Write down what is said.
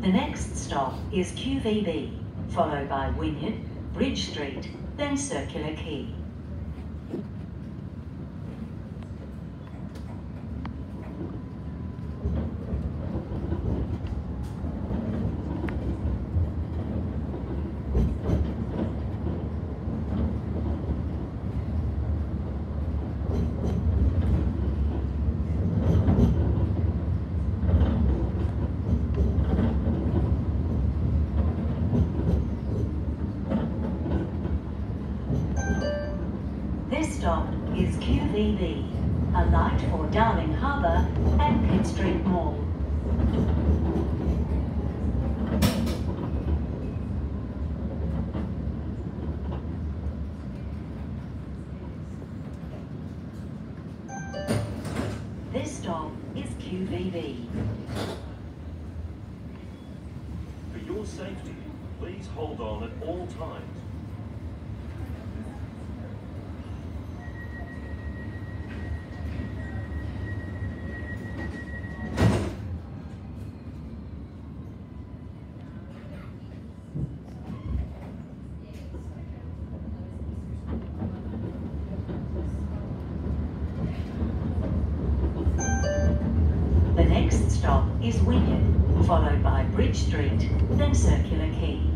The next stop is QVB, followed by Wynyard, Bridge Street, then Circular Quay. This stop is QVB, a light for Darling Harbour and Pitt Street Mall. This stop is QVB. For your safety, please hold on at all times. Is Wynyard, followed by Bridge Street, then Circular Quay.